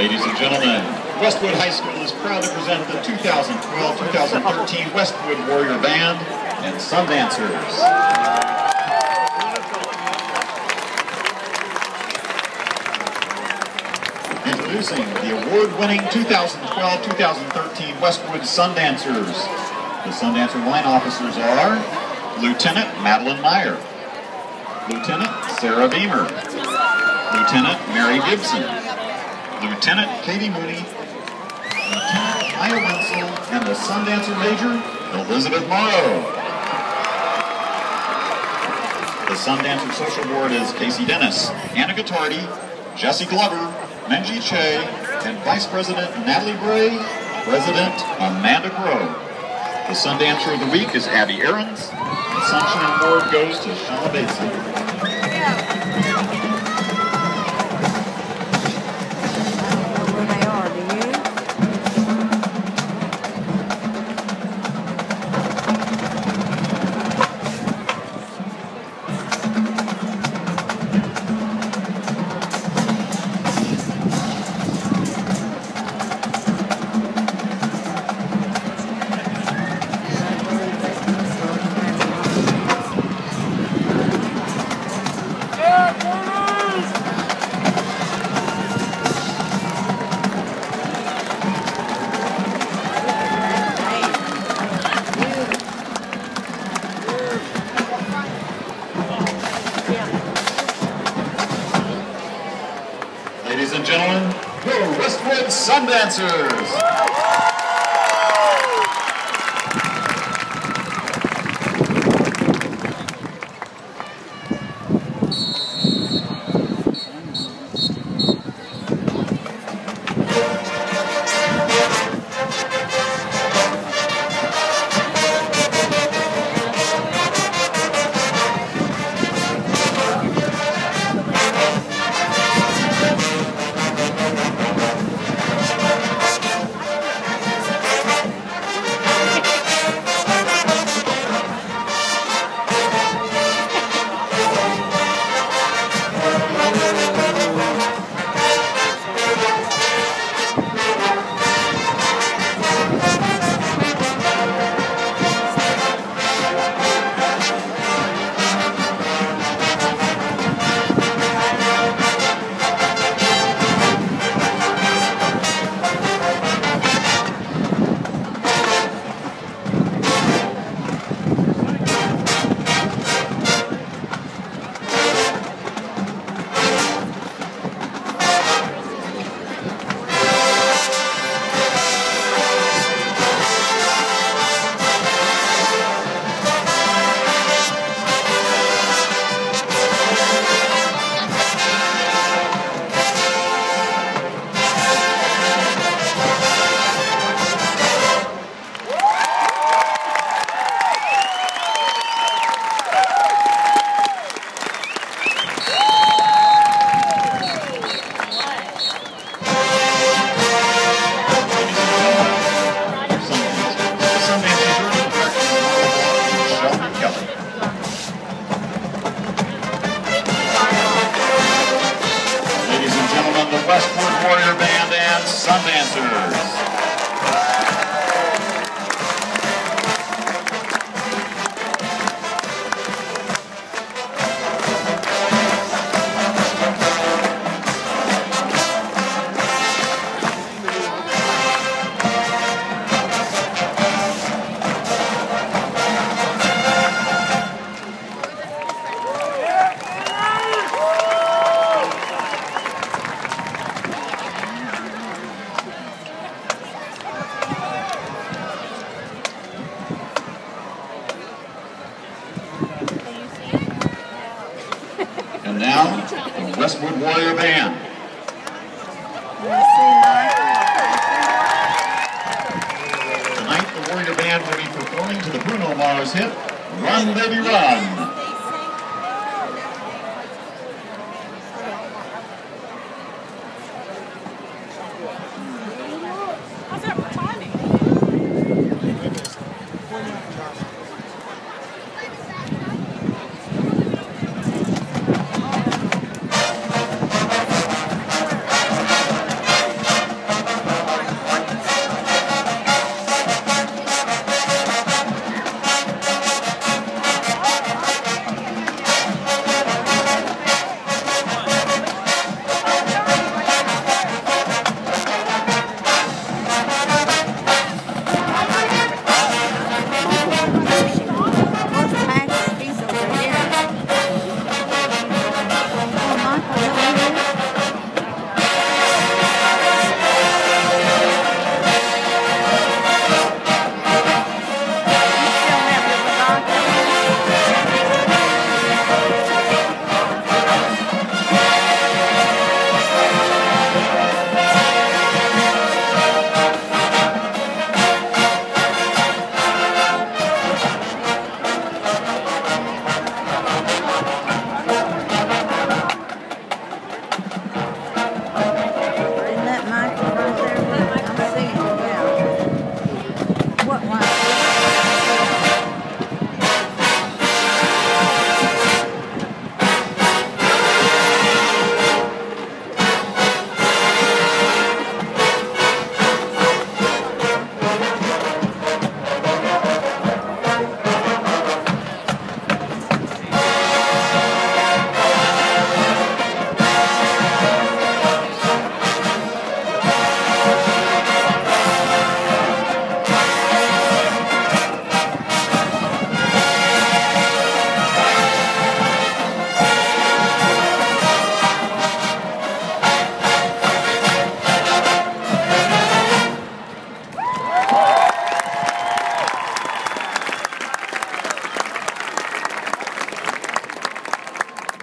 Ladies and gentlemen, Westwood High School is proud to present the 2012-2013 Westwood Warrior Band and Sundancers. Introducing the award-winning 2012-2013 Westwood Sundancers. The Sundancer line officers are Lieutenant Madeline Meyer, Lieutenant Sarah Beamer, Lieutenant Mary Gibson, Lieutenant Katie Mooney, Lieutenant Aya Wenzel, and the Sundancer Major, Elizabeth Morrow. The Sundancer Social Board is Casey Dennis, Anna Gattardi, Jesse Glover, Menji Che, and Vice President Natalie Bray, President Amanda Crow. The Sundancer of the Week is Abby Aarons. The Sunshine Award goes to Shauna. Sundancers. And Westwood Warrior Band. Tonight, the Warrior Band will be performing to the Bruno Mars hit, Run Baby Run.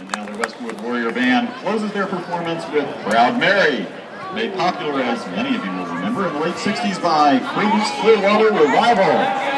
And now the Westwood Warrior Band closes their performance with Proud Mary, made popular, as many of you will remember, in the late 60s by Creedence Clearwater Revival.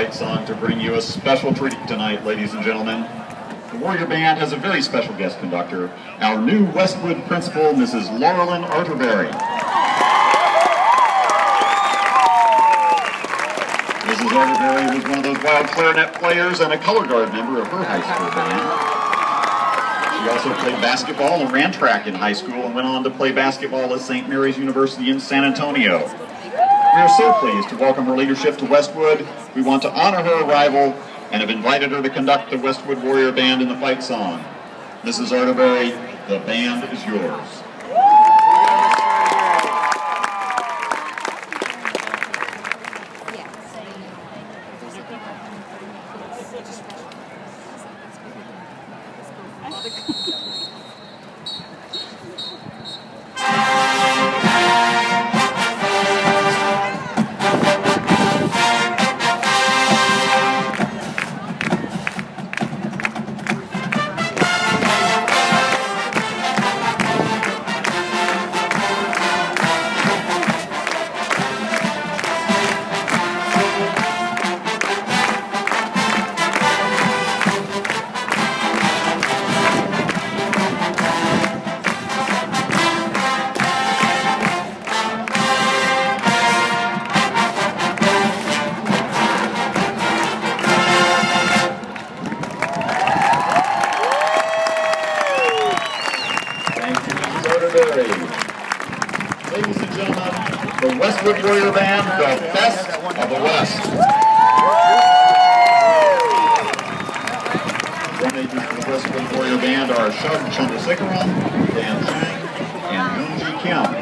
Fight song to bring you a special treat tonight, ladies and gentlemen. The Warrior Band has a very special guest conductor, our new Westwood principal, Mrs. Laurelyn Arterberry. Mrs. Arterberry was one of those wild clarinet players and a color guard member of her high school band. She also played basketball and ran track in high school and went on to play basketball at St. Mary's University in San Antonio. We are so pleased to welcome her leadership to Westwood. We want to honor her arrival and have invited her to conduct the Westwood Warrior Band in the fight song. Mrs. Arterberry, the band is yours. Thank Westwood Warrior Band, the best of the West. For the Westwood Warrior Band are Shug Chandrasekaran, Dan Chang, and Yoonji Kim.